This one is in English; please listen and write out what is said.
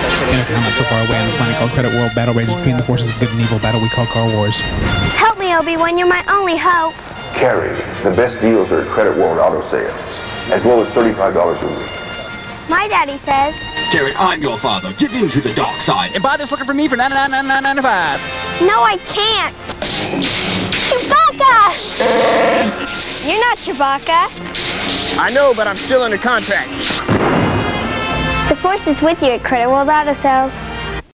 Intercom not so far away on a planet called Credit World. Battle rages between the forces of good and evil. Battle we call Car Wars. Help me, Obi-Wan. You're my only hope. Carrie, the best deals are at Credit World Auto Sales. As low as $35 a week. My daddy says. Jared, I'm your father. Give in to the dark side. And buy this looking for me for $99.95. No, I can't. Chewbacca! You're not Chewbacca. I know, but I'm still under contract. Force is with you at Credit World Auto Sales.